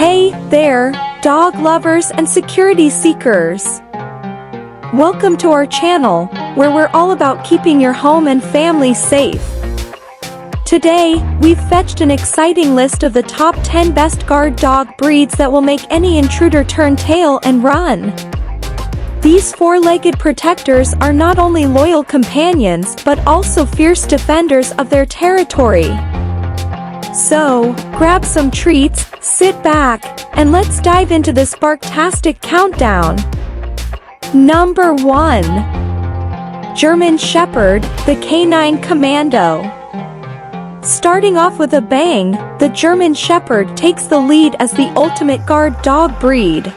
Hey there, dog lovers and security seekers. Welcome to our channel, where we're all about keeping your home and family safe. Today, we've fetched an exciting list of the top 10 best guard dog breeds that will make any intruder turn tail and run. These four-legged protectors are not only loyal companions but also fierce defenders of their territory. So, grab some treats, sit back, and let's dive into this Sparktastic countdown. Number 1. German Shepherd, the Canine Commando. Starting off with a bang, the German Shepherd takes the lead as the ultimate guard dog breed.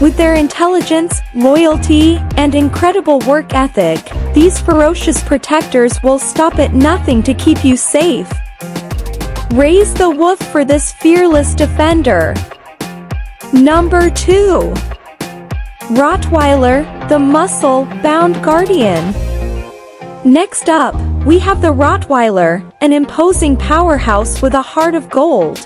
With their intelligence, loyalty, and incredible work ethic, these ferocious protectors will stop at nothing to keep you safe. Raise the woof for this fearless defender. Number 2. Rottweiler, the muscle-bound guardian. Next up, we have the Rottweiler, an imposing powerhouse with a heart of gold.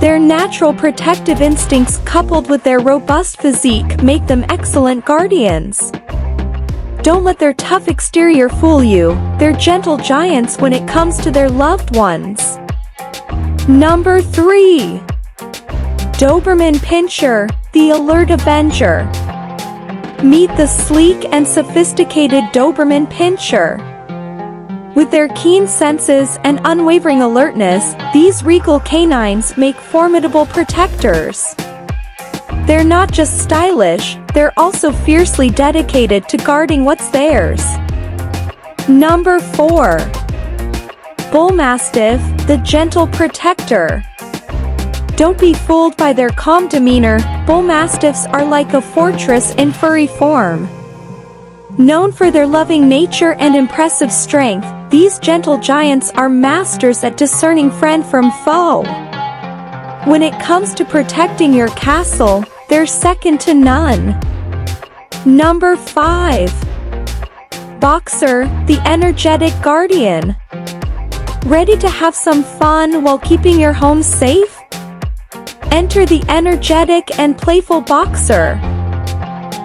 Their natural protective instincts coupled with their robust physique make them excellent guardians. Don't let their tough exterior fool you, they're gentle giants when it comes to their loved ones. Number 3. Doberman Pinscher, the Alert Avenger. Meet the sleek and sophisticated Doberman Pinscher. With their keen senses and unwavering alertness, these regal canines make formidable protectors. They're not just stylish, they're also fiercely dedicated to guarding what's theirs. Number 4. Bull Mastiff, the Gentle Protector. Don't be fooled by their calm demeanor, Bull Mastiffs are like a fortress in furry form. Known for their loving nature and impressive strength, these gentle giants are masters at discerning friend from foe. When it comes to protecting your castle, they're second to none. Number 5. Boxer, the Energetic Guardian. Ready to have some fun while keeping your home safe? Enter the energetic and playful Boxer.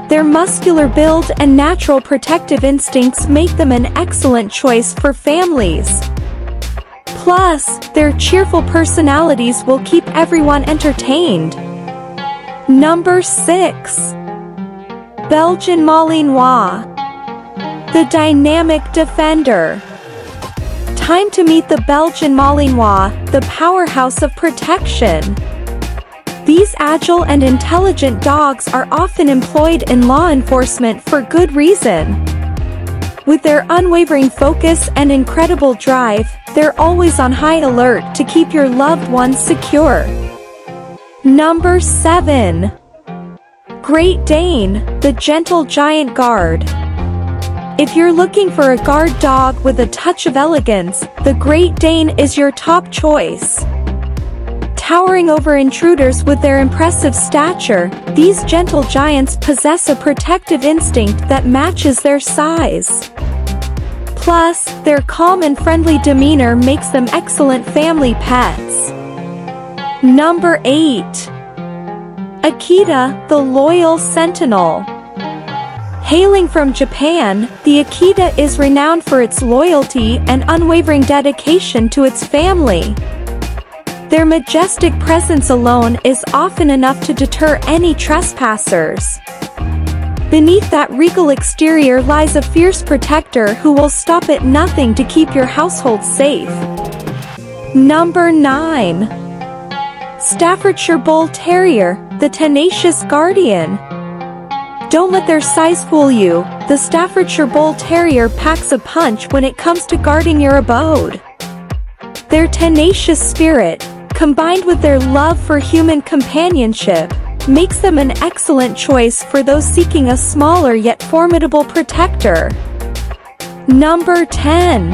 Their muscular build and natural protective instincts make them an excellent choice for families. Plus, their cheerful personalities will keep everyone entertained. Number 6. Belgian Malinois. The Dynamic Defender. Time to meet the Belgian Malinois, the powerhouse of protection. These agile and intelligent dogs are often employed in law enforcement for good reason. With their unwavering focus and incredible drive, they're always on high alert to keep your loved ones secure. Number 7. Great Dane, the Gentle Giant Guard. If you're looking for a guard dog with a touch of elegance, the Great Dane is your top choice. Towering over intruders with their impressive stature, these gentle giants possess a protective instinct that matches their size. Plus, their calm and friendly demeanor makes them excellent family pets. Number 8. Akita, the Loyal Sentinel. Hailing from Japan, the Akita is renowned for its loyalty and unwavering dedication to its family. Their majestic presence alone is often enough to deter any trespassers. Beneath that regal exterior lies a fierce protector who will stop at nothing to keep your household safe. Number 9. Staffordshire Bull Terrier, the tenacious guardian. Don't let their size fool you, the Staffordshire Bull Terrier packs a punch when it comes to guarding your abode. Their tenacious spirit, combined with their love for human companionship, makes them an excellent choice for those seeking a smaller yet formidable protector. Number 10.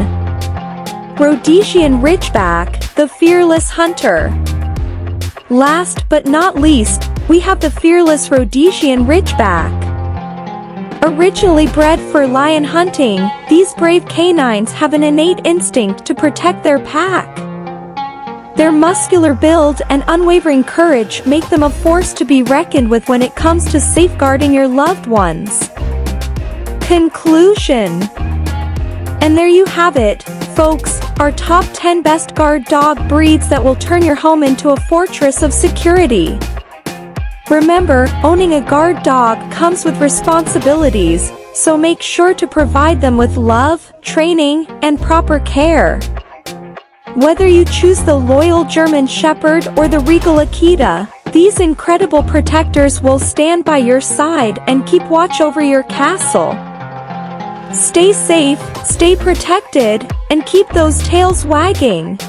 Rhodesian Ridgeback, the Fearless Hunter. Last but not least, we have the fearless Rhodesian Ridgeback. Originally bred for lion hunting, these brave canines have an innate instinct to protect their pack. Their muscular build and unwavering courage make them a force to be reckoned with when it comes to safeguarding your loved ones. Conclusion And there you have it, folks, our top 10 best guard dog breeds that will turn your home into a fortress of security. Remember, owning a guard dog comes with responsibilities, so make sure to provide them with love, training, and proper care. Whether you choose the loyal German Shepherd or the regal Akita, these incredible protectors will stand by your side and keep watch over your castle. Stay safe, stay protected, and keep those tails wagging.